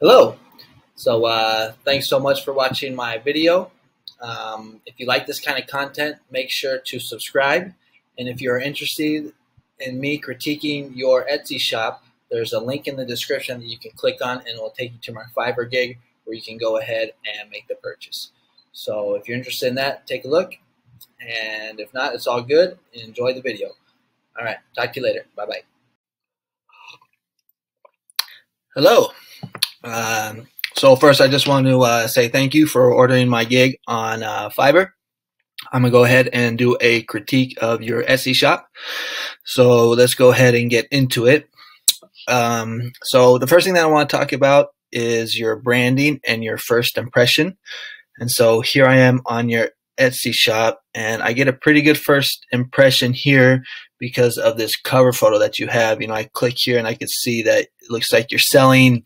Hello. So uh, thanks so much for watching my video. Um, if you like this kind of content, make sure to subscribe. And if you're interested in me critiquing your Etsy shop, there's a link in the description that you can click on and it will take you to my Fiverr gig where you can go ahead and make the purchase. So if you're interested in that, take a look. And if not, it's all good. Enjoy the video. All right. Talk to you later. Bye bye. Hello. Um, so first, I just want to uh, say thank you for ordering my gig on uh, Fiverr. I'm gonna go ahead and do a critique of your Etsy shop. So let's go ahead and get into it. Um, so the first thing that I want to talk about is your branding and your first impression. And so here I am on your Etsy shop and I get a pretty good first impression here because of this cover photo that you have. You know, I click here and I can see that it looks like you're selling,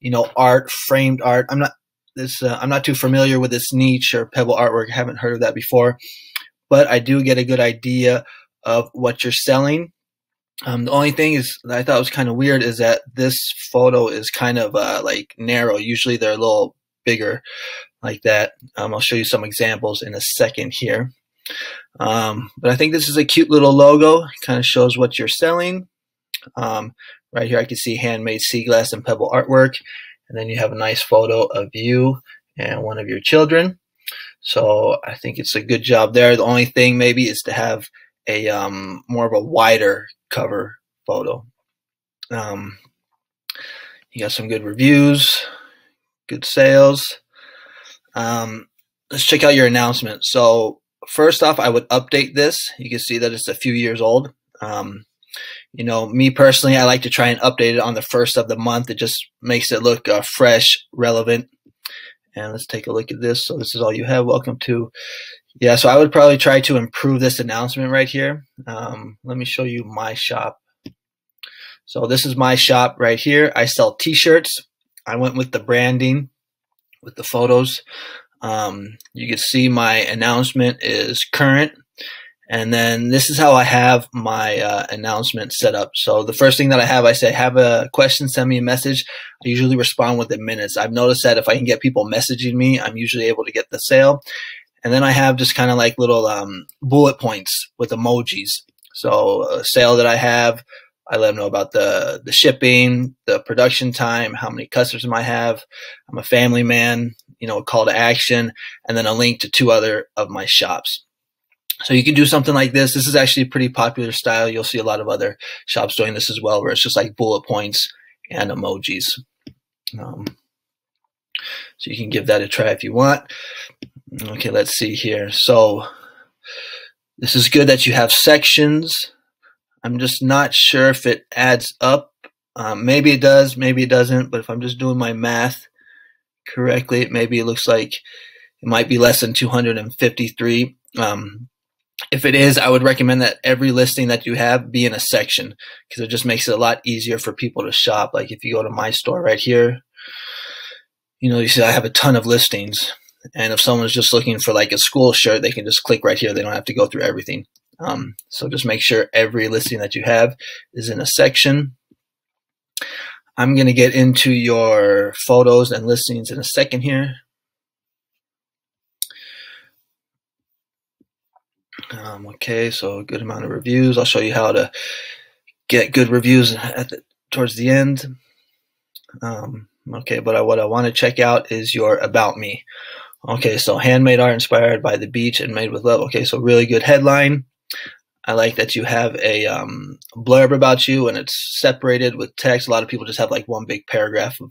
you know, art, framed art. I'm not this uh, I'm not too familiar with this niche or pebble artwork. I haven't heard of that before, but I do get a good idea of what you're selling. Um, the only thing is I thought was kind of weird is that this photo is kind of uh, like narrow. Usually they're a little bigger like that. Um, I'll show you some examples in a second here. Um, but I think this is a cute little logo. Kind of shows what you're selling. Um, right here I can see handmade sea glass and pebble artwork. And then you have a nice photo of you and one of your children. So I think it's a good job there. The only thing maybe is to have a um, more of a wider cover photo. Um, you got some good reviews, good sales. Um, let's check out your announcement. So first off, I would update this. You can see that it's a few years old. Um, you know, me personally, I like to try and update it on the first of the month. It just makes it look uh, fresh, relevant. And let's take a look at this. So this is all you have. Welcome to, yeah. So I would probably try to improve this announcement right here. Um, let me show you my shop. So this is my shop right here. I sell T-shirts. I went with the branding, with the photos. Um, you can see my announcement is current. And then this is how I have my uh, announcement set up. So the first thing that I have, I say, have a question, send me a message. I usually respond within minutes. I've noticed that if I can get people messaging me, I'm usually able to get the sale. And then I have just kind of like little um, bullet points with emojis. So a sale that I have, I let them know about the the shipping, the production time, how many customers I have. I'm a family man, you know, a call to action, and then a link to two other of my shops. So you can do something like this. This is actually a pretty popular style. You'll see a lot of other shops doing this as well, where it's just like bullet points and emojis. Um, so you can give that a try if you want. Okay, let's see here. So this is good that you have sections. I'm just not sure if it adds up. Um, maybe it does, maybe it doesn't. But if I'm just doing my math correctly, it maybe it looks like it might be less than 253. Um, if it is, I would recommend that every listing that you have be in a section because it just makes it a lot easier for people to shop. Like if you go to my store right here, you know, you see I have a ton of listings. And if someone's just looking for like a school shirt, they can just click right here. They don't have to go through everything. Um, so just make sure every listing that you have is in a section. I'm going to get into your photos and listings in a second here. Um, okay, so a good amount of reviews. I'll show you how to get good reviews the, towards the end. Um, okay, but I, what I want to check out is your about me. Okay, so handmade art inspired by the beach and made with love. Okay, so really good headline. I like that you have a um, blurb about you and it's separated with text. A lot of people just have like one big paragraph of,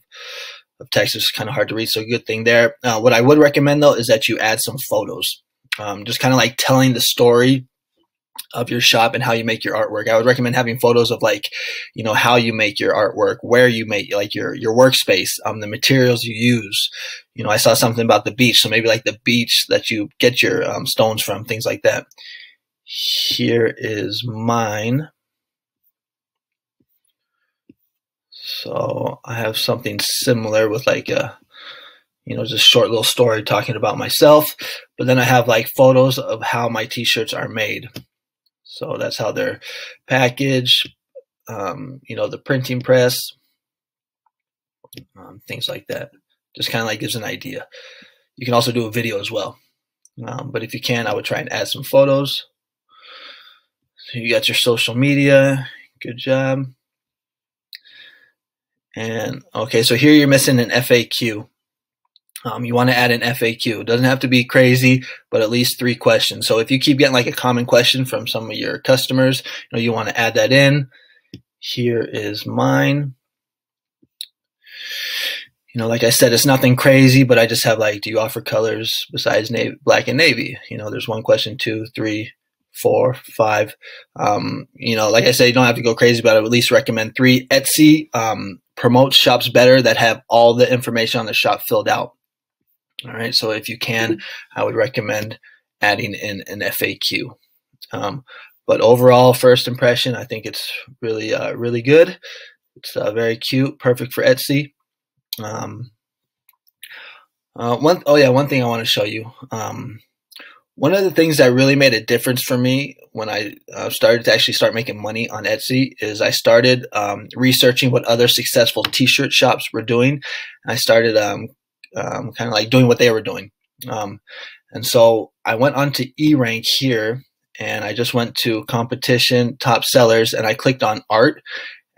of text. It's kind of hard to read, so good thing there. Uh, what I would recommend though is that you add some photos um, just kind of like telling the story of your shop and how you make your artwork. I would recommend having photos of like, you know, how you make your artwork, where you make like your your workspace, um, the materials you use. You know, I saw something about the beach, so maybe like the beach that you get your um, stones from, things like that. Here is mine. So I have something similar with like a you know, just short little story talking about myself. But then I have like photos of how my t-shirts are made. So that's how they're packaged, um, you know, the printing press. um, things like that. Just kind of like gives an idea. You can also do a video as well. Um, but if you can, I would try and add some photos. You got your social media. Good job. And okay, so here you're missing an FAQ. Um, you want to add an FAQ. It doesn't have to be crazy, but at least three questions. So if you keep getting like a common question from some of your customers, you know, you want to add that in. Here is mine. You know, like I said, it's nothing crazy, but I just have like, do you offer colors besides navy, black and navy? You know, there's one question, two, three, four, five. Um, you know, like I said, you don't have to go crazy, but I would at least recommend three. Etsy um, promotes shops better that have all the information on the shop filled out. All right, so if you can, I would recommend adding in an FAQ. Um, but overall, first impression, I think it's really, uh, really good. It's uh, very cute, perfect for Etsy. Um, uh, one, oh yeah, one thing I want to show you. Um, one of the things that really made a difference for me when I uh, started to actually start making money on Etsy is I started um, researching what other successful T-shirt shops were doing. I started um, um, kind of like doing what they were doing. Um, and so I went onto eRank here and I just went to competition top sellers and I clicked on art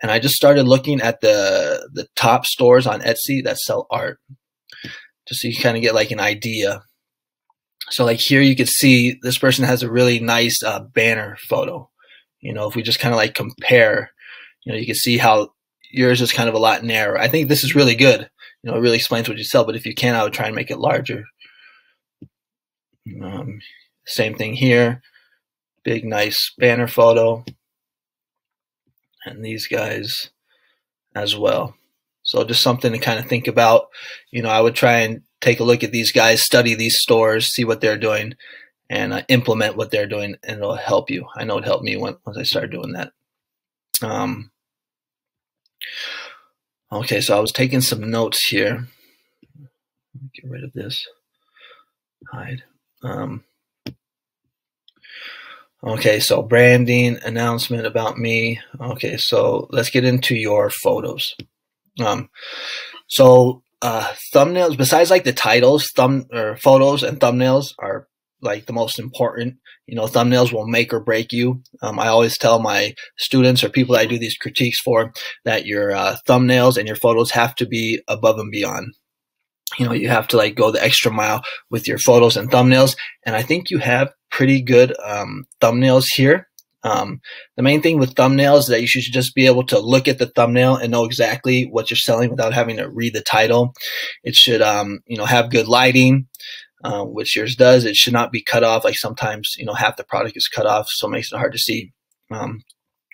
and I just started looking at the the top stores on Etsy that sell art, just so you kind of get like an idea. So like here you can see this person has a really nice uh, banner photo. You know, if we just kind of like compare, you know, you can see how yours is kind of a lot narrower. I think this is really good. You know, it really explains what you sell. But if you can, I would try and make it larger. Um, same thing here. Big, nice banner photo and these guys as well. So just something to kind of think about. You know, I would try and take a look at these guys, study these stores, see what they're doing, and uh, implement what they're doing, and it'll help you. I know it helped me when, once I started doing that. Um, okay, so I was taking some notes here. Get rid of this. Hide. Um, Okay, so branding, announcement about me. Okay, so let's get into your photos. Um, so uh, thumbnails, besides like the titles, thumb or photos and thumbnails are like the most important. You know, thumbnails will make or break you. Um, I always tell my students or people that I do these critiques for that your uh, thumbnails and your photos have to be above and beyond you know, you have to like go the extra mile with your photos and thumbnails. And I think you have pretty good um, thumbnails here. Um, the main thing with thumbnails is that you should just be able to look at the thumbnail and know exactly what you're selling without having to read the title. It should, um, you know, have good lighting, uh, which yours does. It should not be cut off. Like sometimes, you know, half the product is cut off, so it makes it hard to see um,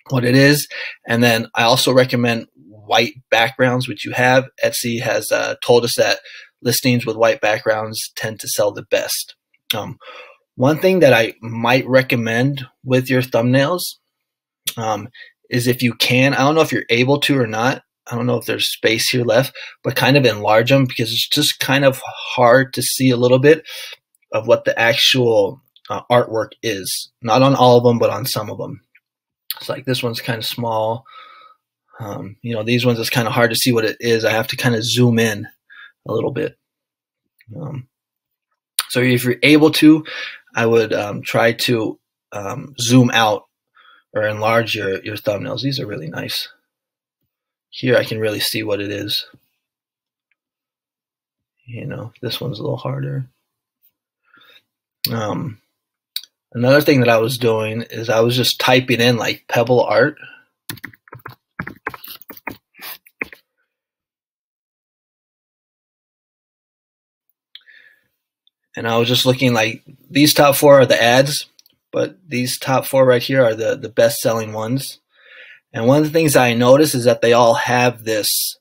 what it is. And then I also recommend white backgrounds, which you have. Etsy has uh, told us that listings with white backgrounds tend to sell the best. Um, one thing that I might recommend with your thumbnails um, is if you can, I don't know if you're able to or not. I don't know if there's space here left, but kind of enlarge them because it's just kind of hard to see a little bit of what the actual uh, artwork is. Not on all of them, but on some of them. It's like this one's kind of small. Um, you know, these ones it's kind of hard to see what it is. I have to kind of zoom in a little bit. Um, so if you're able to, I would um, try to um, zoom out or enlarge your, your thumbnails. These are really nice. Here I can really see what it is. You know, this one's a little harder. Um, another thing that I was doing is I was just typing in like pebble art and I was just looking like these top four are the ads, but these top four right here are the, the best selling ones. And one of the things I noticed is that they all have this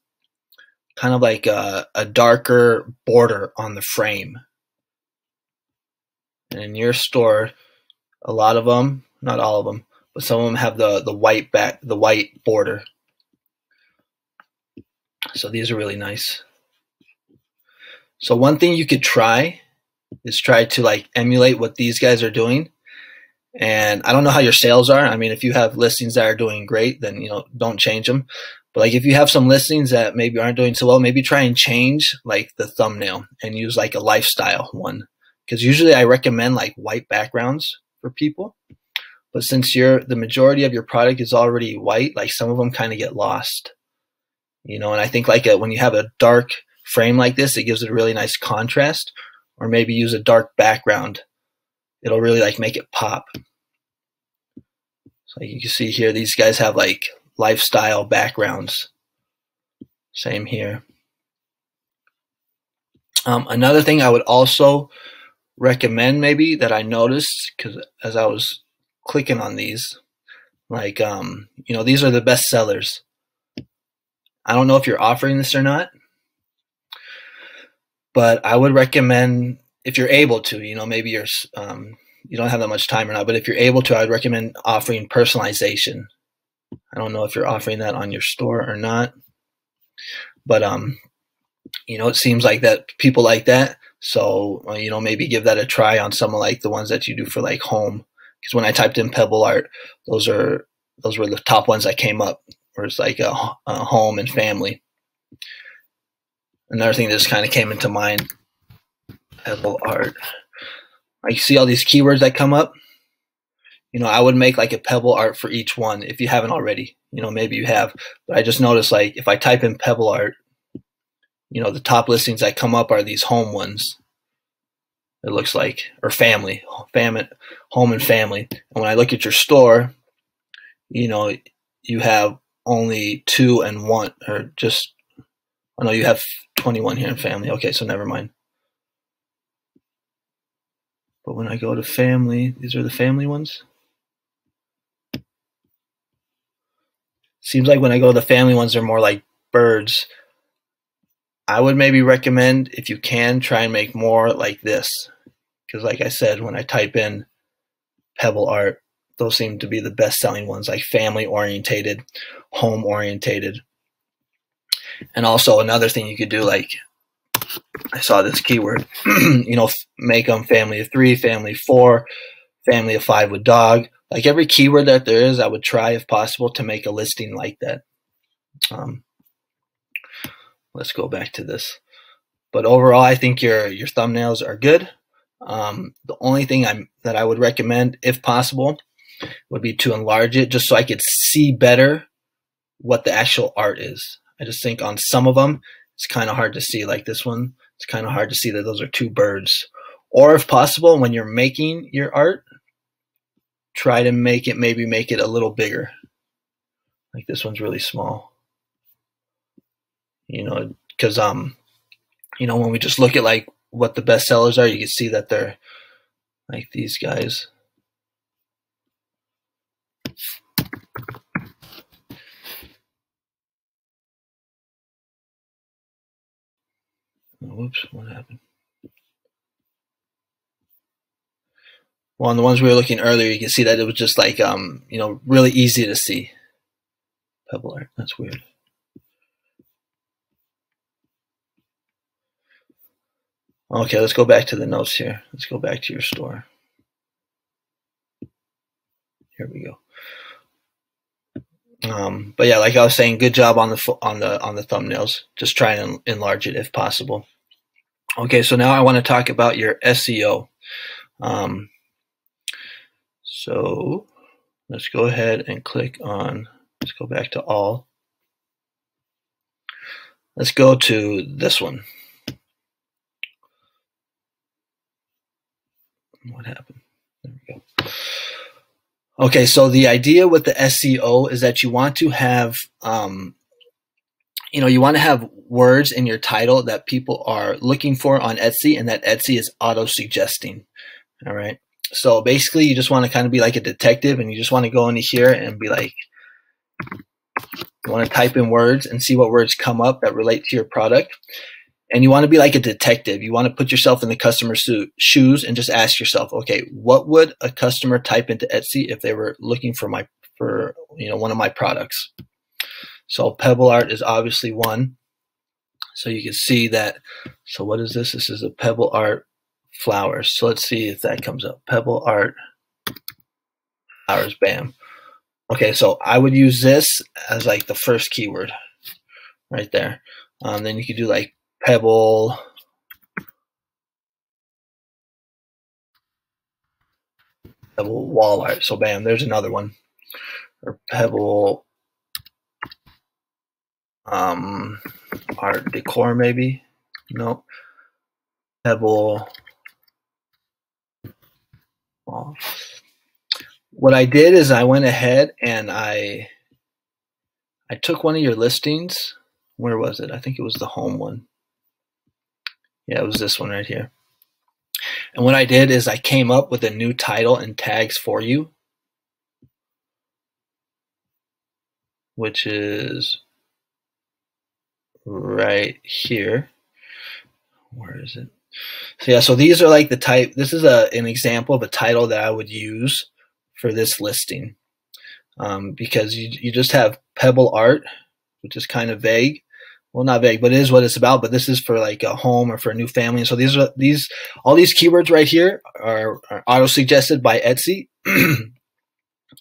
kind of like a, a darker border on the frame. And in your store, a lot of them, not all of them, but some of them have the, the white back, the white border. So these are really nice. So one thing you could try is try to like emulate what these guys are doing. And I don't know how your sales are. I mean, if you have listings that are doing great, then you know don't change them. But like if you have some listings that maybe aren't doing so well, maybe try and change like the thumbnail and use like a lifestyle one. Because usually I recommend like white backgrounds for people. But since you're the majority of your product is already white, like some of them kind of get lost. You know, and I think like a, when you have a dark frame like this, it gives it a really nice contrast. Or maybe use a dark background. It'll really like make it pop. So you can see here, these guys have like lifestyle backgrounds. Same here. Um, another thing I would also recommend maybe that I noticed because as I was clicking on these, like um, you know, these are the best sellers. I don't know if you're offering this or not, but I would recommend if you're able to, you know, maybe you're um, you don't have that much time or not, but if you're able to, I'd recommend offering personalization. I don't know if you're offering that on your store or not, but um, you know, it seems like that people like that. So uh, you know, maybe give that a try on some of like the ones that you do for like home. Because when I typed in Pebble Art, those are those were the top ones that came up. Where it's like a, a home and family. Another thing that just kind of came into mind, Pebble Art. I see all these keywords that come up. You know, I would make like a pebble art for each one if you haven't already. You know, maybe you have, but I just noticed like if I type in pebble art, you know, the top listings that come up are these home ones. It looks like, or family, family, home and family. And when I look at your store, you know, you have only two and one, or just, oh know you have 21 here in family. Okay, so never mind. But when I go to family, these are the family ones. Seems like when I go to the family ones, they're more like birds. I would maybe recommend, if you can, try and make more like this. Because, like I said, when I type in pebble art, those seem to be the best selling ones, like family orientated, home orientated. And also, another thing you could do, like I saw this keyword, you know, make them family of three, family of four, family of five with dog. Like every keyword that there is, I would try if possible to make a listing like that. Um, let's go back to this. But overall, I think your your thumbnails are good. Um, the only thing I'm that I would recommend, if possible, would be to enlarge it just so I could see better what the actual art is. I just think on some of them, it's kind of hard to see like this one. It's kind of hard to see that those are two birds. Or if possible, when you're making your art, try to make it, maybe make it a little bigger. Like this one's really small. You know, because, um, you know, when we just look at like what the best sellers are, you can see that they're like these guys. Oh, whoops, what happened? Well, on the ones we were looking earlier, you can see that it was just like, um, you know, really easy to see. Pebble art, that's weird. Okay, let's go back to the notes here. Let's go back to your store. Here we go. Um, but yeah, like I was saying, good job on the on the on the thumbnails. Just try and enlarge it if possible. Okay, so now I want to talk about your SEO. Um, so let's go ahead and click on. Let's go back to all. Let's go to this one. What happened? There we go. Okay, so the idea with the SEO is that you want to have, um, you know, you want to have words in your title that people are looking for on Etsy and that Etsy is auto suggesting. All right. So basically, you just want to kind of be like a detective and you just want to go into here and be like, you want to type in words and see what words come up that relate to your product and you want to be like a detective. You want to put yourself in the customer's shoes and just ask yourself, okay, what would a customer type into Etsy if they were looking for my for you know one of my products? So Pebble Art is obviously one. So you can see that. So what is this? This is a Pebble Art flowers. So let's see if that comes up. Pebble Art flowers. Bam. Okay, so I would use this as like the first keyword right there. Um, then you could do like pebble. Pebble wall art. So bam, there's another one. Or pebble um, art decor maybe. Nope. Pebble. What I did is I went ahead and I I took one of your listings. Where was it? I think it was the home one. Yeah, it was this one right here. And what I did is I came up with a new title and tags for you, which is right here. Where is it? So yeah, so these are like the type. This is a an example of a title that I would use for this listing um, because you you just have Pebble Art, which is kind of vague. Well, not vague, but it is what it's about. But this is for like a home or for a new family. And so these are these all these keywords right here are, are auto suggested by Etsy.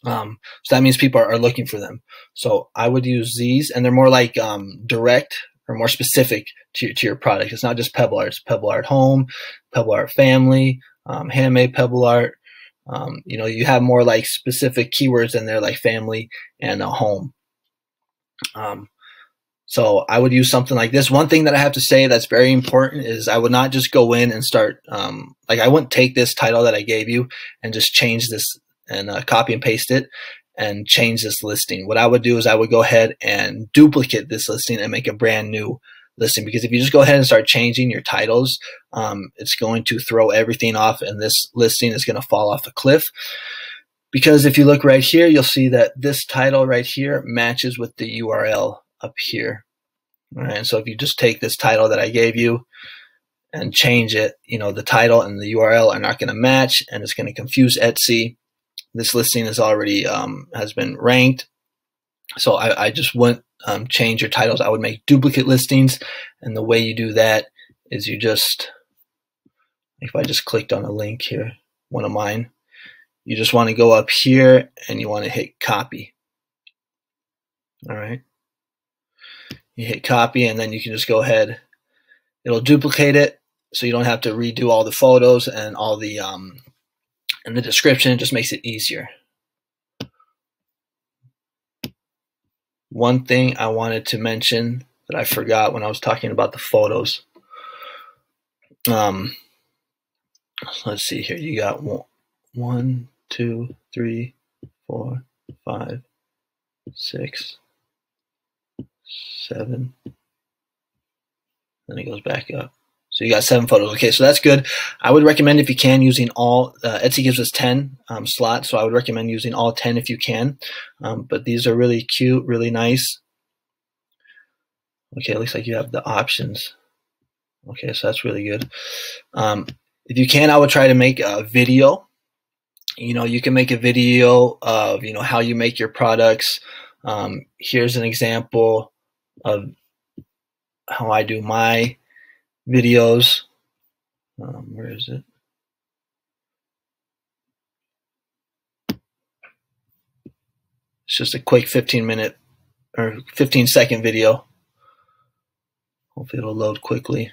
um, so that means people are, are, looking for them. So I would use these, and they're more like um, direct or more specific to, to your product. It's not just Pebble Art. It's Pebble Art Home, Pebble Art Family, um, Handmade Pebble Art. Um, you know, you have more like specific keywords in there, like family and a home. So I would use something like this. One thing that I have to say that's very important is I would not just go in and start, um, like I wouldn't take this title that I gave you and just change this and uh, copy and paste it and change this listing. What I would do is I would go ahead and duplicate this listing and make a brand new listing because if you just go ahead and start changing your titles, um, it's going to throw everything off and this listing is going to fall off a cliff. Because if you look right here, you'll see that this title right here matches with the URL up here. All right, so if you just take this title that I gave you and change it, you know, the title and the URL are not going to match and it's going to confuse Etsy this listing is already um, has been ranked. So I, I just wouldn't um, change your titles. I would make duplicate listings, and the way you do that is you just, if I just clicked on a link here, one of mine, you just want to go up here and you want to hit copy. All right. You hit copy, and then you can just go ahead. It'll duplicate it, so you don't have to redo all the photos and all the um, and the description It just makes it easier. One thing I wanted to mention that I forgot when I was talking about the photos. Um, let's see here. You got one, one, two, three, four, five, six, seven. Then it goes back up. So you got seven photos. Okay, so that's good. I would recommend if you can using all. Uh, Etsy gives us ten um, slots, so I would recommend using all ten if you can. Um, but these are really cute, really nice. Okay, it looks like you have the options. Okay, so that's really good. Um, if you can, I would try to make a video. You know, you can make a video of you know how you make your products. Um, here's an example of how I do my videos. Um, where is it? It's just a quick 15 minute or 15 second video. Hopefully it'll load quickly.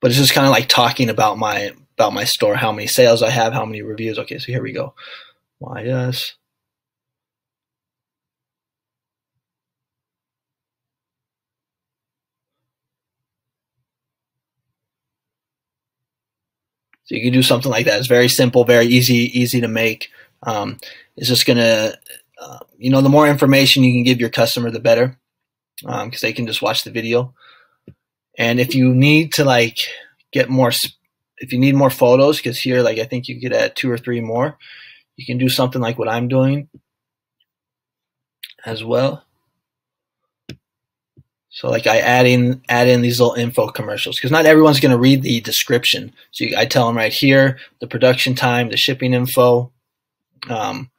But it's just kind of like talking about my about my store, how many sales I have, how many reviews. Okay, so here we go. YS. So you can do something like that. It's very simple, very easy, easy to make. Um, it's just gonna, uh, you know, the more information you can give your customer, the better, because um, they can just watch the video. And if you need to like get more, if you need more photos, because here, like I think you could add two or three more, you can do something like what I'm doing as well. So like I add in add in these little info commercials because not everyone's going to read the description. So you, I tell them right here the production time, the shipping info. Um,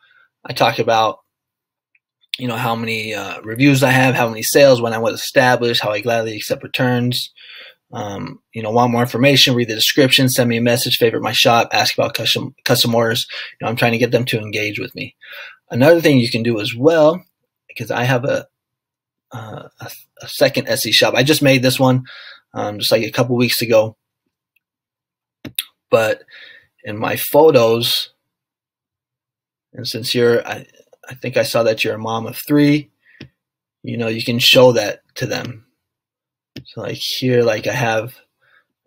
I talk about you know how many uh, reviews I have, how many sales, when I was established, how I gladly accept returns. Um, you know, want more information? Read the description, send me a message, favorite my shop, ask about custom custom orders. You know, I'm trying to get them to engage with me. another thing you can do as well, because I have a, uh, a, a, second Etsy shop. I just made this one um, just like a couple weeks ago. But in my photos, and since you're, I, I think I saw that you're a mom of three, you know, you can show that to them. So like here, like I have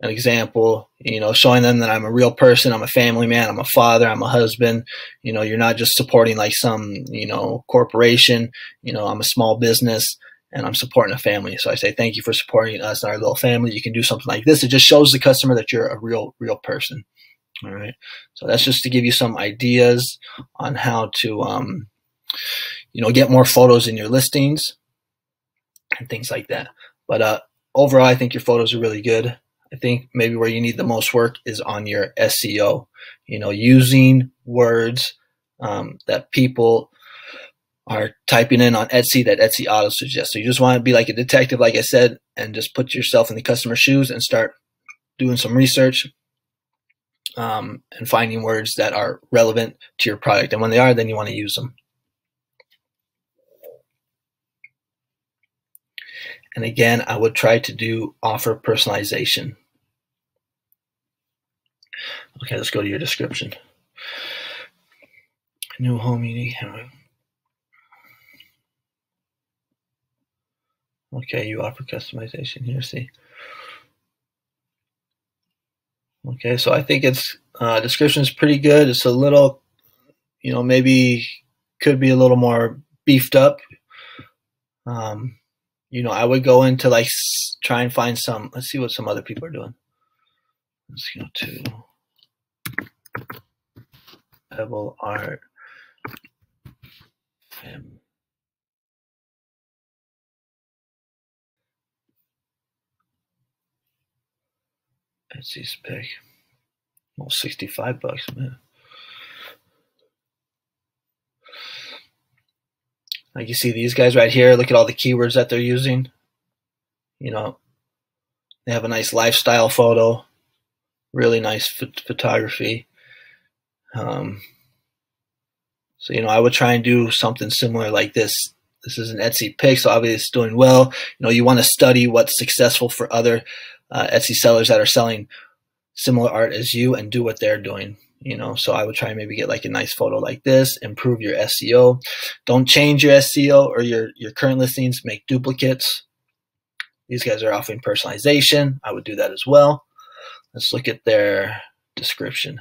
an example, you know, showing them that I'm a real person, I'm a family man, I'm a father, I'm a husband. You know, you're not just supporting like some, you know, corporation. You know, I'm a small business and I'm supporting a family. So I say thank you for supporting us and our little family. You can do something like this. It just shows the customer that you're a real, real person. All right. So that's just to give you some ideas on how to, um, you know, get more photos in your listings and things like that. But uh, overall, I think your photos are really good. I think maybe where you need the most work is on your SEO. You know, using words um, that people are typing in on Etsy that Etsy auto suggests. So you just want to be like a detective, like I said, and just put yourself in the customer's shoes and start doing some research um, and finding words that are relevant to your product. And when they are, then you want to use them. And again, I would try to do offer personalization. Okay, let's go to your description. New home unique. Okay, you offer customization here. See. Okay, so I think its uh, description is pretty good. It's a little, you know, maybe could be a little more beefed up. Um, you know, I would go into like try and find some. Let's see what some other people are doing. Let's go to Pebble Art. Etsy's pick. Well, 65 bucks, man. Like you see these guys right here, look at all the keywords that they're using. You know, they have a nice lifestyle photo, really nice photography. Um, so, you know, I would try and do something similar like this. This is an Etsy pick, so obviously it's doing well. You know, you want to study what's successful for other uh, Etsy sellers that are selling similar art as you and do what they're doing you know? So i would try and maybe get like a nice photo like this improve your seo don't change your seo or your your current listings make duplicates. These guys are offering personalization. I would do that as well. Let's look at their description.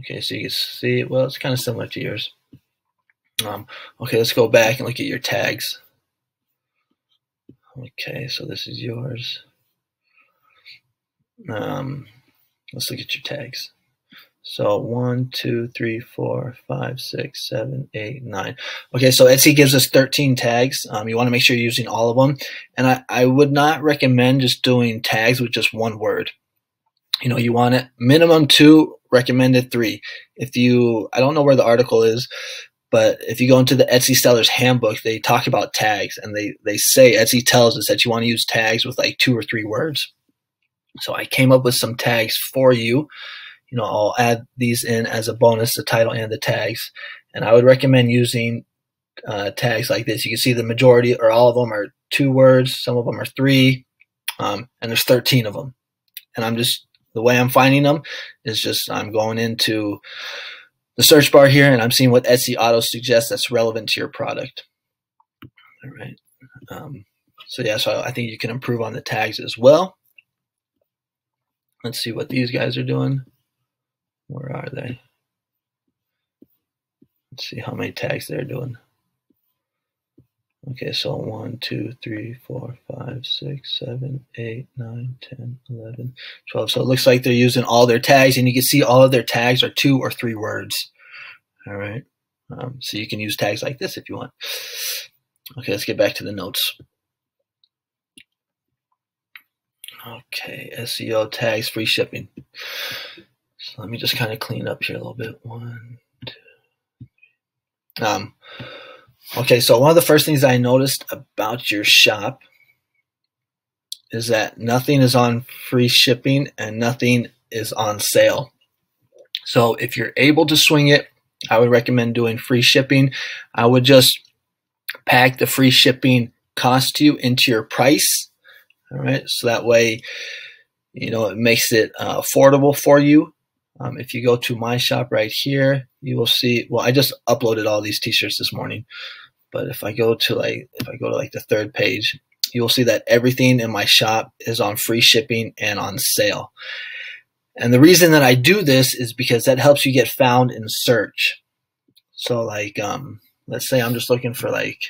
Okay so you can see well it's kind of similar to yours. Um, okay let's go back and look at your tags okay so this is yours um, let's look at your tags. So one, two, three, four, five, six, seven, eight, nine. Okay, so Etsy gives us 13 tags. Um, you want to make sure you're using all of them. And I, I would not recommend just doing tags with just one word. You know, you want it minimum two, recommended three. If you, I don't know where the article is, but if you go into the Etsy seller's handbook, they talk about tags and they, they say Etsy tells us that you want to use tags with like two or three words. So I came up with some tags for you. You know, I'll add these in as a bonus, the title and the tags. And I would recommend using uh, tags like this. You can see the majority or all of them are two words. Some of them are three. Um, and there's 13 of them. And I'm just, the way I'm finding them is just, I'm going into the search bar here and I'm seeing what Etsy Auto suggests that's relevant to your product. All right. Um, so yeah, so I think you can improve on the tags as well. Let's see what these guys are doing. Where are they? Let's see how many tags they're doing. Okay, so 1, 2, 3, 4, 5, 6, 7, 8, 9, 10, 11, 12. So it looks like they're using all their tags, and you can see all of their tags are two or three words. All right. Um, so you can use tags like this if you want. Okay, let's get back to the notes. Okay, SEO tags, free shipping. So let me just kind of clean up here a little bit. One, two. Um, okay, so one of the first things I noticed about your shop is that nothing is on free shipping and nothing is on sale. So if you're able to swing it, I would recommend doing free shipping. I would just pack the free shipping cost to you into your price. All right. So that way, you know, it makes it uh, affordable for you. Um, if you go to my shop right here, you will see, well, I just uploaded all these t-shirts this morning, but if I go to like, if I go to like the third page, you'll see that everything in my shop is on free shipping and on sale. And the reason that I do this is because that helps you get found in search. So like, um, let's say I'm just looking for like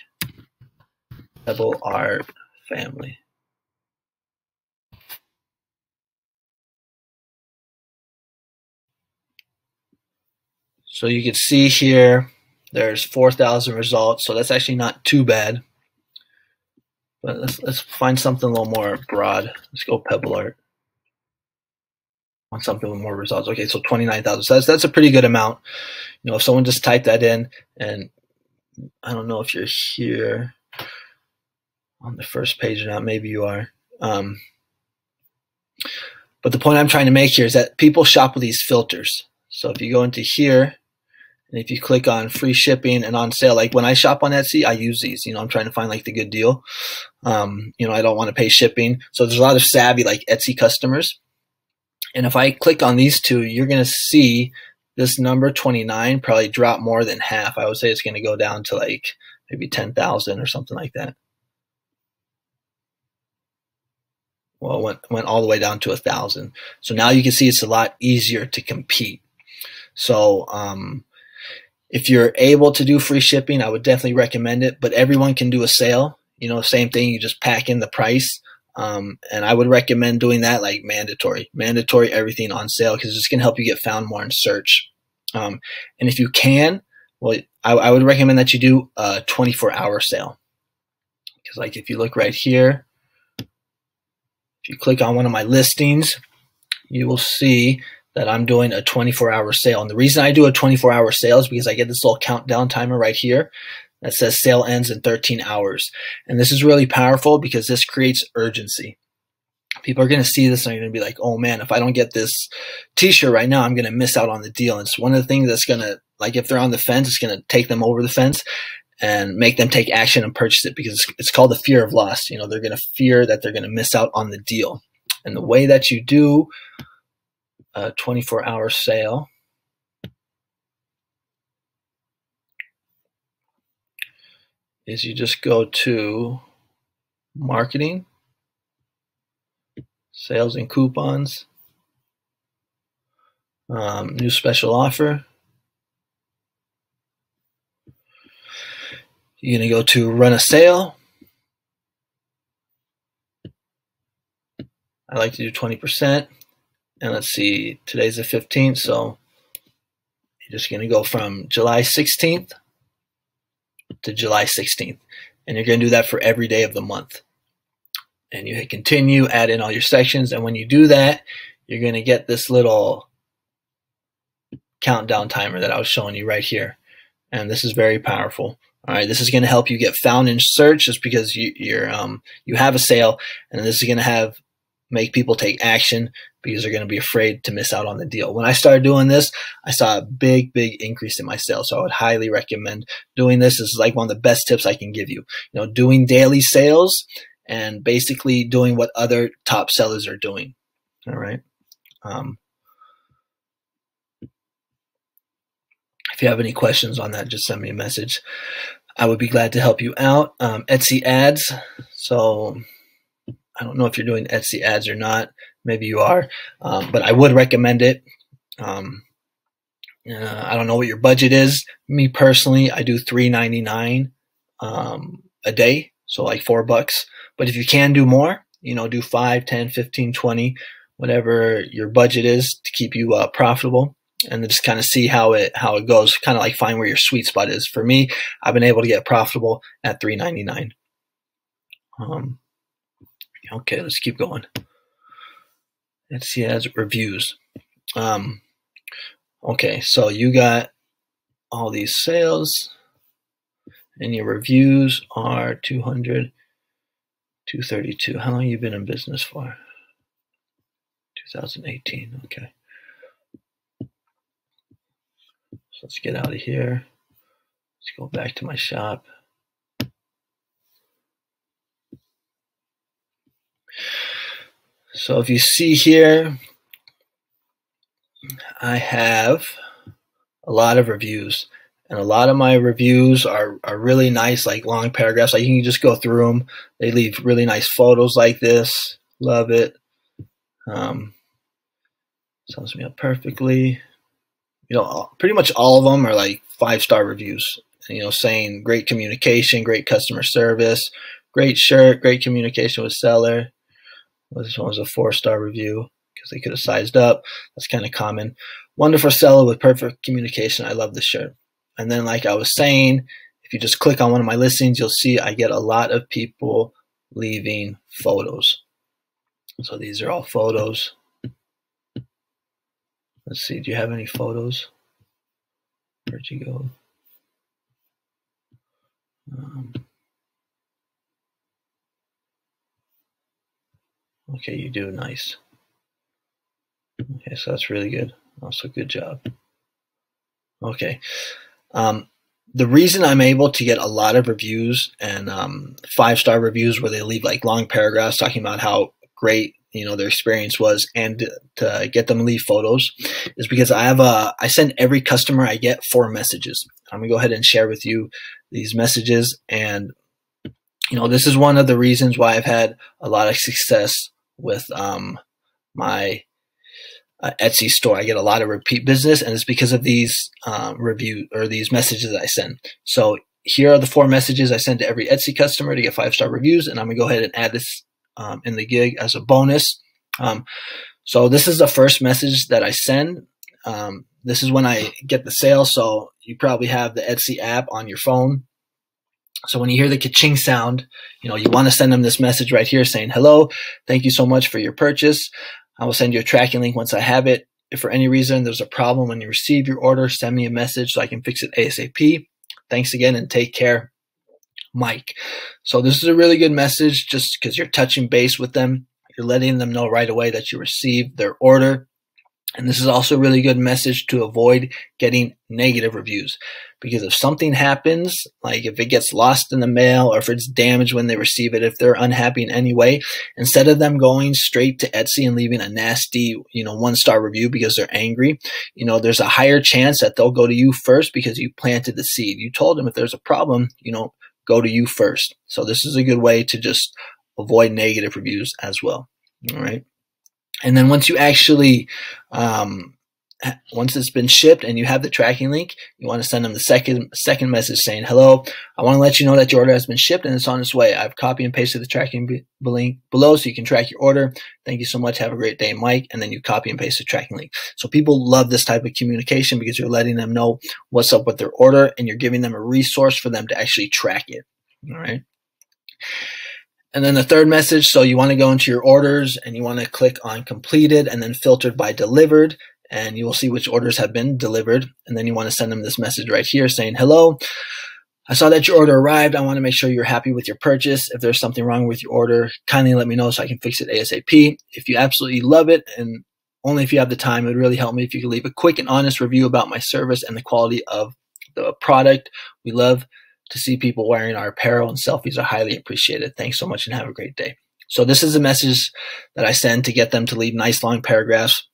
Pebble Art Family. So you can see here, there's 4,000 results. So that's actually not too bad. But let's, let's find something a little more broad. Let's go Pebble Art. On something with more results. Okay, so 29,000. So that's, that's a pretty good amount. You know, if someone just typed that in and I don't know if you're here on the first page or not, maybe you are. Um, but the point I'm trying to make here is that people shop with these filters. So if you go into here and if you click on free shipping and on sale, like when I shop on Etsy, I use these. You know, I'm trying to find like the good deal. Um, you know, I don't want to pay shipping. So there's a lot of savvy like Etsy customers. And if I click on these two, you're going to see this number 29 probably drop more than half. I would say it's going to go down to like maybe 10,000 or something like that. Well, went, went all the way down to a thousand. So now you can see it's a lot easier to compete. So, um, if you're able to do free shipping, I would definitely recommend it. But everyone can do a sale. You know, same thing. You just pack in the price. Um, and I would recommend doing that like mandatory, mandatory everything on sale because it's going to help you get found more in search. Um, and if you can, well, I, I, would recommend that you do a 24 hour sale. Because like if you look right here, if you click on one of my listings, you will see that I'm doing a 24 hour sale. And the reason I do a 24 hour sale is because I get this little countdown timer right here that says sale ends in 13 hours. And this is really powerful because this creates urgency. People are going to see this and they're going to be like, oh man, if I don't get this t shirt right now, I'm going to miss out on the deal. And it's one of the things that's going to, like, if they're on the fence, it's going to take them over the fence and make them take action and purchase it because it's called the fear of loss. You know, they're going to fear that they're going to miss out on the deal. And the way that you do a 24 hour sale. Is you just go to marketing, sales and coupons, um, new special offer. You're going to go to run a sale. I like to do 20%. And let's see, today's the 15th, so you're just going to go from July 16th to July 16th. And you're going to do that for every day of the month. And you hit continue, add in all your sections. And when you do that, you're going to get this little countdown timer that I was showing you right here. And this is very powerful. All right, this is going to help you get found in search just because you, you're um, you have a sale, and this is going to have make people take action because they're going to be afraid to miss out on the deal. When I started doing this, I saw a big, big increase in my sales. So I would highly recommend doing this. This is like one of the best tips I can give you. You know, doing daily sales and basically doing what other top sellers are doing. All right. Um, if you have any questions on that, just send me a message. I would be glad to help you out. Um, Etsy ads. So I don't know if you're doing Etsy ads or not. Maybe you are, um, but I would recommend it. Um, uh, I don't know what your budget is. Me personally, I do three ninety nine um, a day, so like four bucks. But if you can do more, you know, do five, ten, fifteen, twenty, whatever your budget is to keep you uh, profitable and just kind of see how it how it goes kind of like find where your sweet spot is for me i've been able to get profitable at 399 um okay let's keep going. Let's see as reviews. Um okay so you got all these sales and your reviews are 200 232 how long you been in business for? 2018 okay. So let's get out of here. Let's go back to my shop. So if you see here, I have a lot of reviews and a lot of my reviews are, are really nice, like long paragraphs. Like you can just go through them. They leave really nice photos like this. Love it. Um, sums me up perfectly. You know, pretty much all of them are like five star reviews. You know, saying great communication, great customer service, great shirt, great communication with seller. This one was a four star review because they could have sized up. That's kind of common. Wonderful seller with perfect communication. I love this shirt. And then, like I was saying, if you just click on one of my listings, you'll see I get a lot of people leaving photos. So these are all photos. Let's see, do you have any photos? Where'd you go? Um, okay, you do. Nice. Okay, so that's really good. Also, good job. Okay. Um, the reason I'm able to get a lot of reviews and um, five star reviews where they leave like long paragraphs talking about how great you know their experience was and to get them to leave photos is because I have a I send every customer I get four messages. I'm gonna go ahead and share with you these messages and you know this is one of the reasons why I've had a lot of success with um, my uh, Etsy store. I get a lot of repeat business, and it's because of these um, review or these messages I send. So here are the four messages I send to every Etsy customer to get five star reviews, and I'm gonna go ahead and add this um, in the gig as a bonus. Um, so this is the first message that I send. Um, this is when I get the sale. So you probably have the Etsy app on your phone. So when you hear the ka-ching sound, you know, you want to send them this message right here saying, hello, thank you so much for your purchase. I will send you a tracking link once I have it. If for any reason there's a problem when you receive your order, send me a message so I can fix it ASAP. Thanks again and take care, Mike. So this is a really good message just because you're touching base with them. You're letting them know right away that you received their order. And this is also a really good message to avoid getting negative reviews. Because if something happens, like if it gets lost in the mail or if it's damaged when they receive it, if they're unhappy in any way, instead of them going straight to Etsy and leaving a nasty, you know, one star review because they're angry, you know, there's a higher chance that they'll go to you first because you planted the seed. You told them if there's a problem, you know, go to you first. So this is a good way to just avoid negative reviews as well. All right. And then once you actually, um, once it's been shipped and you have the tracking link, you want to send them the second second message saying, "Hello, I want to let you know that your order has been shipped and it's on its way. I've copy and pasted the tracking link below so you can track your order. Thank you so much. Have a great day, Mike." And then you copy and paste the tracking link. So people love this type of communication because you're letting them know what's up with their order and you're giving them a resource for them to actually track it. All right. And then the third message, so you want to go into your orders and you want to click on completed and then filtered by delivered and you will see which orders have been delivered. And then you want to send them this message right here saying, hello, I saw that your order arrived. I want to make sure you're happy with your purchase. If there's something wrong with your order, kindly let me know so I can fix it ASAP. If you absolutely love it and only if you have the time, it would really help me if you could leave a quick and honest review about my service and the quality of the product. We love to see people wearing our apparel and selfies are highly appreciated. Thanks so much and have a great day. So this is a message that I send to get them to leave nice long paragraphs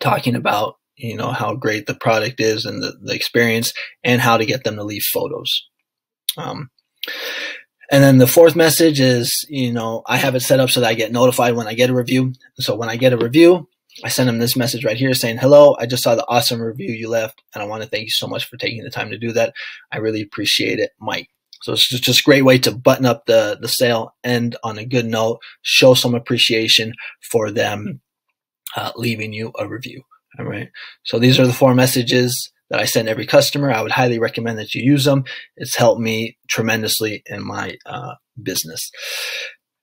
talking about, you know, how great the product is and the, the experience and how to get them to leave photos. Um, and then the fourth message is, you know, I have it set up so that I get notified when I get a review. So when I get a review, I send them this message right here saying, Hello, I just saw the awesome review you left, and I want to thank you so much for taking the time to do that. I really appreciate it, Mike. So it's just, just a great way to button up the, the sale, end on a good note, show some appreciation for them uh, leaving you a review. All right. So these are the four messages that I send every customer. I would highly recommend that you use them. It's helped me tremendously in my uh, business.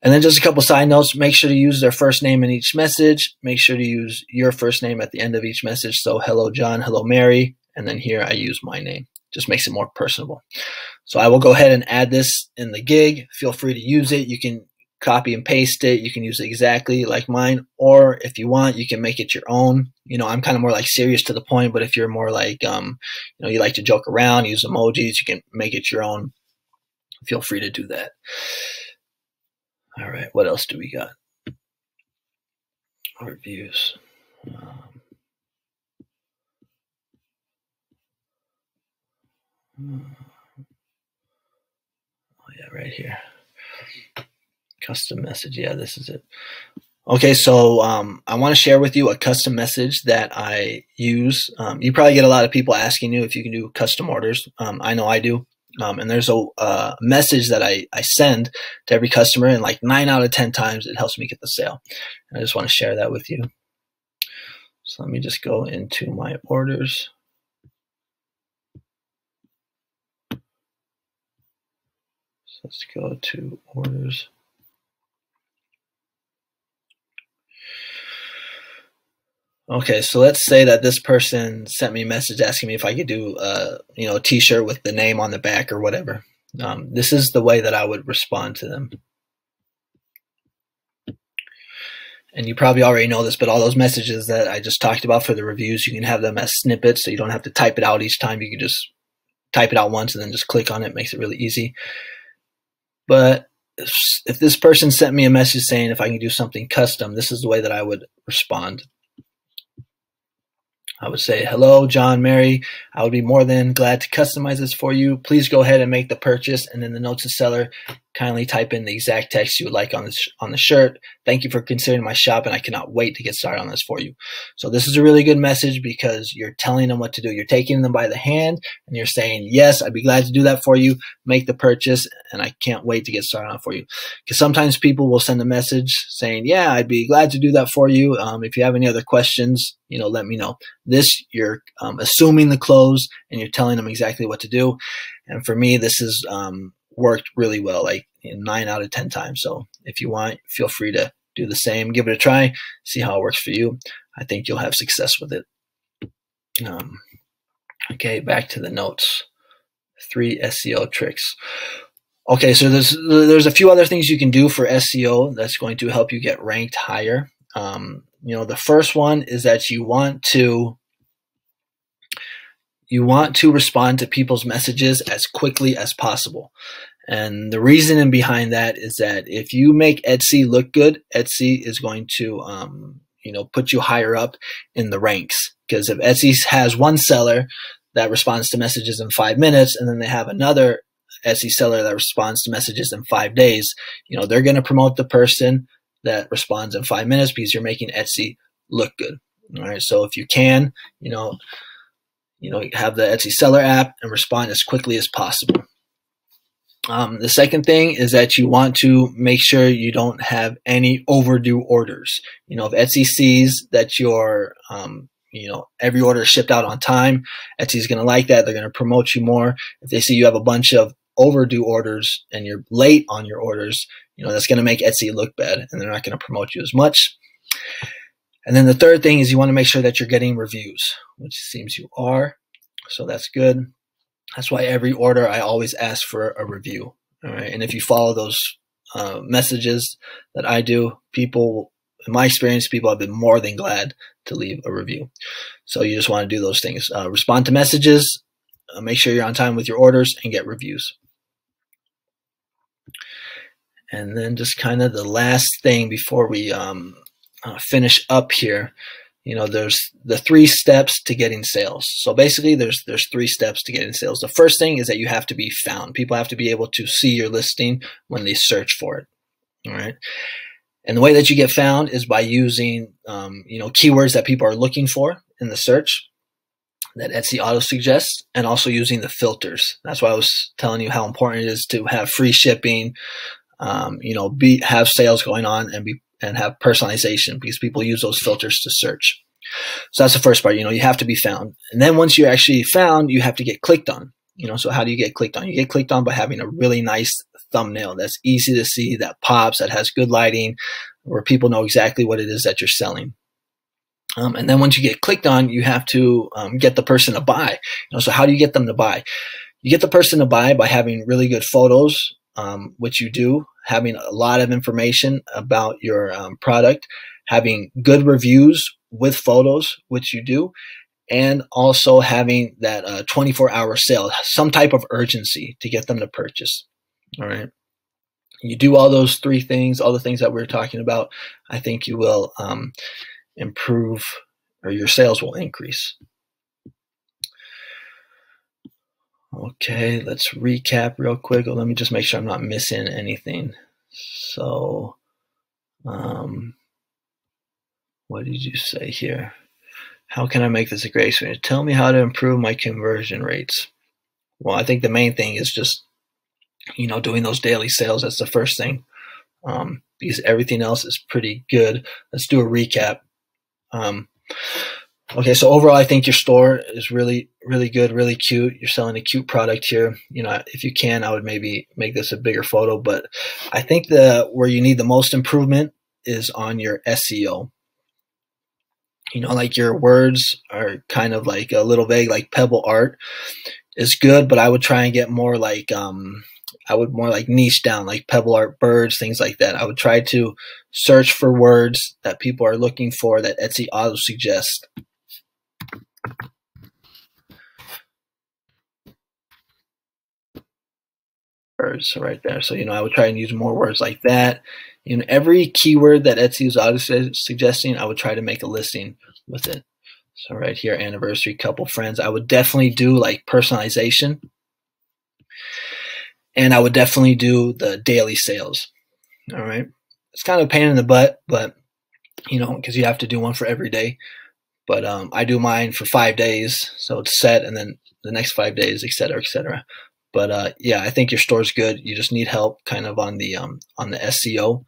And then just a couple side notes. Make sure to use their first name in each message. Make sure to use your first name at the end of each message. So hello, John. Hello, Mary. And then here I use my name. Just makes it more personable. So I will go ahead and add this in the gig. Feel free to use it. You can copy and paste it. You can use it exactly like mine, or if you want, you can make it your own. You know, I'm kind of more like serious to the point, but if you're more like, um, you know, you like to joke around, use emojis, you can make it your own. Feel free to do that. All right, what else do we got? Reviews. Um, oh yeah, right here. Custom message. Yeah, this is it. Okay, so um, I want to share with you a custom message that I use. Um, you probably get a lot of people asking you if you can do custom orders. Um, I know I do. Um, and there's a uh, message that I, I send to every customer, and like nine out of 10 times it helps me get the sale. And I just want to share that with you. So let me just go into my orders. So let's go to orders. Okay, so let's say that this person sent me a message asking me if I could do, uh, you know, a T-shirt with the name on the back or whatever. Um, this is the way that I would respond to them. And you probably already know this, but all those messages that I just talked about for the reviews, you can have them as snippets, so you don't have to type it out each time. You can just type it out once and then just click on it. it makes it really easy. But if, if this person sent me a message saying if I can do something custom, this is the way that I would respond. I would say, hello, John, Mary. I would be more than glad to customize this for you. Please go ahead and make the purchase. And then the note to seller, kindly type in the exact text you would like on the, on the shirt. Thank you for considering my shop and I cannot wait to get started on this for you. So this is a really good message because you're telling them what to do. You're taking them by the hand and you're saying, yes, I'd be glad to do that for you. Make the purchase and I can't wait to get started on for you. Because sometimes people will send a message saying, yeah, I'd be glad to do that for you. Um, if you have any other questions, you know, let me know. This, you're um, assuming the close and you're telling them exactly what to do. And for me, this has um, worked really well, like nine out of 10 times. So if you want, feel free to do the same, give it a try, see how it works for you. I think you'll have success with it. Um, okay, back to the notes. Three SEO tricks. Okay, so there's there's a few other things you can do for SEO that's going to help you get ranked higher. Um, you know, the first one is that you want to you want to respond to people's messages as quickly as possible. And the reasoning behind that is that if you make Etsy look good, Etsy is going to, um, you know, put you higher up in the ranks. Because if Etsy has one seller that responds to messages in five minutes, and then they have another Etsy seller that responds to messages in five days, you know, they're going to promote the person that responds in five minutes because you're making Etsy look good. All right. So if you can, you know, you know, have the Etsy seller app and respond as quickly as possible. Um, the second thing is that you want to make sure you don't have any overdue orders. You know, if Etsy sees that your, um, you know, every order is shipped out on time, Etsy's going to like that. They're going to promote you more. If they see you have a bunch of overdue orders and you're late on your orders, you know, that's going to make Etsy look bad and they're not going to promote you as much. And then the third thing is you want to make sure that you're getting reviews, which seems you are. So that's good. That's why every order I always ask for a review. All right. And if you follow those uh, messages that I do, people, in my experience, people have been more than glad to leave a review. So you just want to do those things. Uh, respond to messages, uh, make sure you're on time with your orders, and get reviews. And then just kind of the last thing before we um, uh, finish up here you know there's the three steps to getting sales. So basically there's there's three steps to getting sales. The first thing is that you have to be found. People have to be able to see your listing when they search for it all right? And the way that you get found is by using um, you know keywords that people are looking for in the search that Etsy auto suggests and also using the filters. That's why I was telling you how important it is to have free shipping um, you know be have sales going on and be and have personalization because people use those filters to search. So that's the first part. You know, you have to be found. And then once you're actually found, you have to get clicked on. You know, so how do you get clicked on? You get clicked on by having a really nice thumbnail that's easy to see, that pops, that has good lighting, where people know exactly what it is that you're selling. Um, and then once you get clicked on, you have to um, get the person to buy. You know, so how do you get them to buy? You get the person to buy by having really good photos, um, what you do, having a lot of information about your um, product, having good reviews with photos, which you do, and also having that uh, 24 hour sale, some type of urgency to get them to purchase. All right. You do all those three things, all the things that we are talking about, I think you will um, improve or your sales will increase. Okay, let's recap real quick. Let me just make sure I'm not missing anything. So, um, what did you say here? How can I make this a great experience? Tell me how to improve my conversion rates. Well, I think the main thing is just, you know, doing those daily sales. That's the first thing. Um, because everything else is pretty good. Let's do a recap. Um, okay, so overall, I think your store is really, really good, really cute. You're selling a cute product here. You know, if you can, I would maybe make this a bigger photo, but I think the where you need the most improvement is on your SEO you know, like your words are kind of like a little vague, like pebble art is good, but I would try and get more like, um, I would more like niche down, like pebble art birds, things like that. I would try to search for words that people are looking for that Etsy auto suggests. Words right there. So, you know, I would try and use more words like that. You know, every keyword that Etsy is auto suggesting, I would try to make a listing with it. So right here, anniversary, couple friends. I would definitely do like personalization. And I would definitely do the daily sales. All right. It's kind of a pain in the butt, but you know, because you have to do one for every day. But um, I do mine for five days, so it's set, and then the next five days, et cetera, et cetera. But uh, yeah, I think your store's good. You just need help, kind of on the um, on the SEO,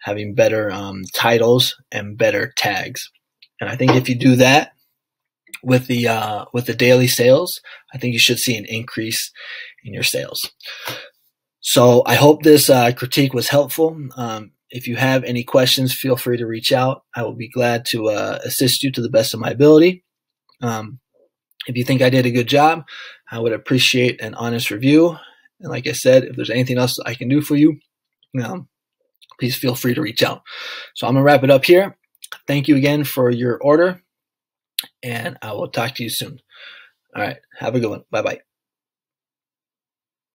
having better um, titles and better tags. And I think if you do that with the uh, with the daily sales, I think you should see an increase in your sales. So I hope this uh, critique was helpful. Um, if you have any questions, feel free to reach out. I will be glad to uh, assist you to the best of my ability. Um, if you think I did a good job, I would appreciate an honest review. And like I said, if there's anything else I can do for you, um, please feel free to reach out. So I'm going to wrap it up here. Thank you again for your order, and I will talk to you soon. All right. Have a good one. Bye bye.